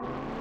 you